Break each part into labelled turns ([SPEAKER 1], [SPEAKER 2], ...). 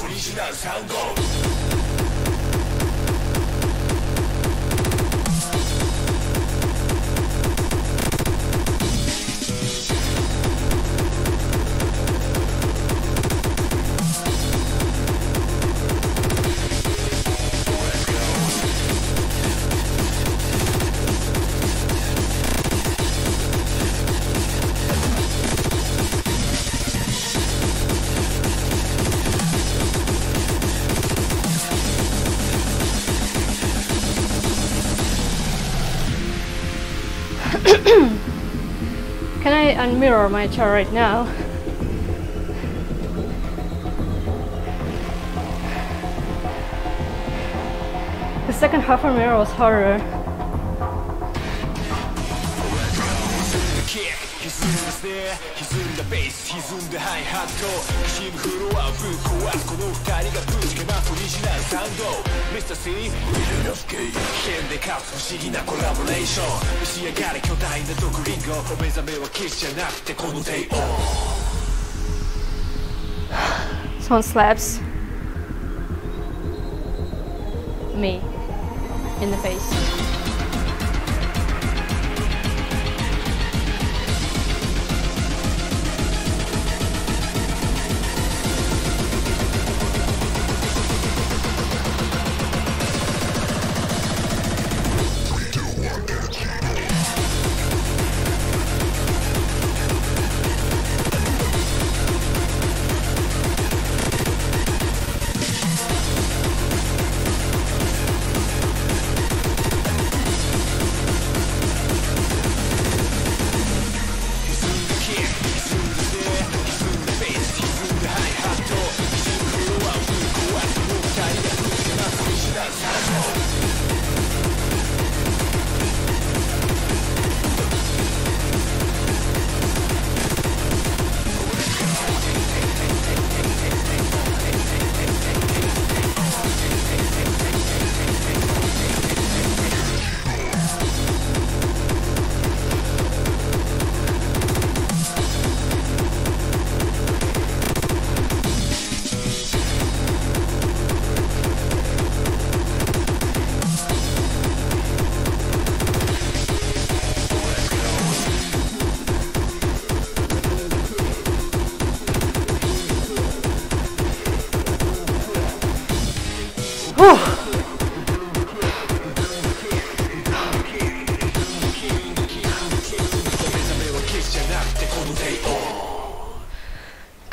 [SPEAKER 1] オリジナルサウンド。
[SPEAKER 2] Can I unmirror my chair right now? The second half of mirror was harder.
[SPEAKER 1] ナル3号 Mr.C ウィル・ノスキー剣で勝つ不思議なコラボレーション召し上がれ巨大な毒リンゴお目覚めはキスじゃなくてこの帝王
[SPEAKER 2] Someone slaps me in the face.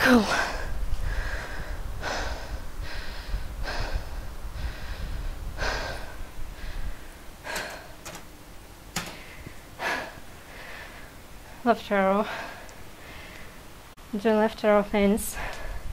[SPEAKER 2] Cool. Left arrow. Doing left arrow things.